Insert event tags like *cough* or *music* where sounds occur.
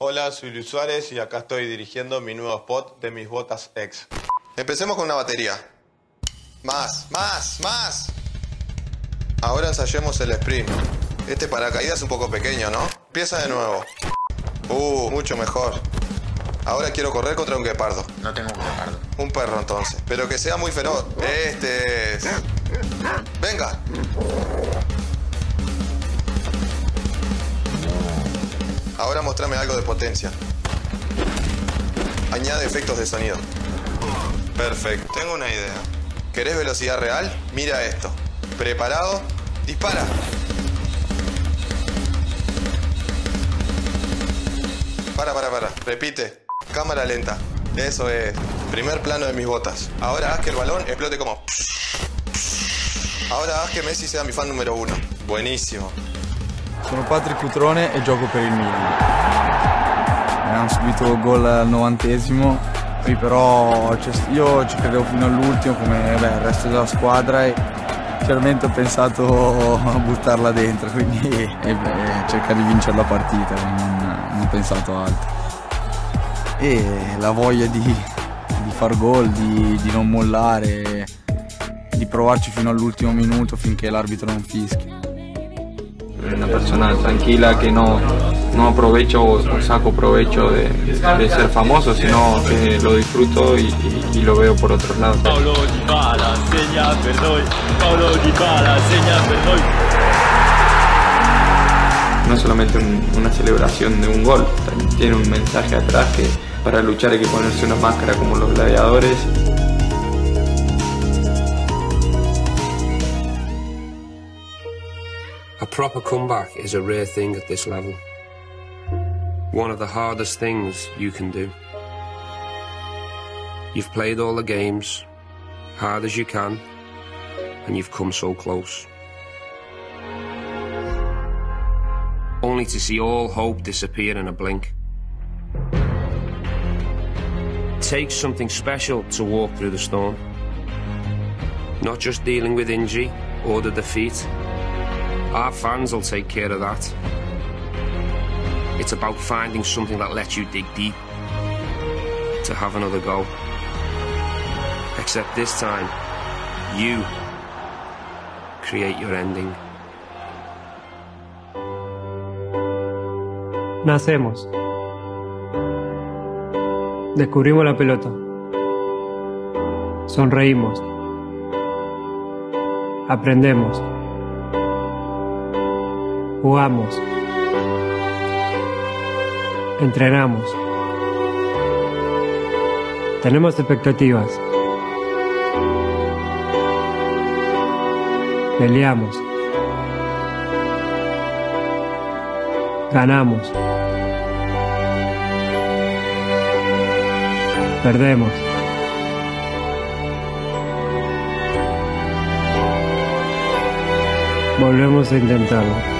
Hola, soy Luis Suárez y acá estoy dirigiendo mi nuevo spot de mis botas X. Empecemos con una batería. Más, más, más. Ahora ensayemos el sprint. Este paracaídas es un poco pequeño, ¿no? Empieza de nuevo. Uh, mucho mejor. Ahora quiero correr contra un guepardo. No tengo un guepardo. Un perro entonces. Pero que sea muy feroz. Este es. Venga. Mostrame algo de potencia. Añade efectos de sonido. Perfecto. Tengo una idea. ¿Querés velocidad real? Mira esto. ¿Preparado? Dispara. Para, para, para. Repite. Cámara lenta. Eso es. Primer plano de mis botas. Ahora haz que el balón explote como... Ahora haz che Messi sia mi fan numero uno. Buonissimo. Sono Patrick Cutrone e gioco per il Milan. Abbiamo subito gol al novantesimo, qui però io ci credevo fino all'ultimo come beh, il resto della squadra e chiaramente ho pensato a buttarla dentro, quindi *laughs* e, e cercare di vincere la partita, non, non ho pensato altro. E la voglia di, di far gol, di, di non mollare, di provarci fino all'ultimo minuto finché l'arbitro non fischia. Una persona tranquila que no, no aprovecho o saco provecho de, de, ser famoso, sino que lo disfruto y, y, y, lo veo por otros lados. Paulo Dybala Paulo Dybala. No solamente un, una celebración de un gol, también tiene un mensaje atrás que para luchar hay que ponerse una máscara como los gladiadores. A proper comeback is a rare thing at this level. One of the hardest things you can do. You've played all the games, hard as you can, and you've come so close. Only to see all hope disappear in a blink. It takes something special to walk through the storm. Not just dealing with injury or the defeat. Our fans will take care of that. It's about finding something that lets you dig deep to have another go. Except this time, you create your ending. Nacemos. Descubrimos la pelota. Sonreímos. Aprendemos. Jugamos. Entrenamos. Tenemos expectativas. Peleamos. Ganamos. Perdemos. Volvemos a intentarlo.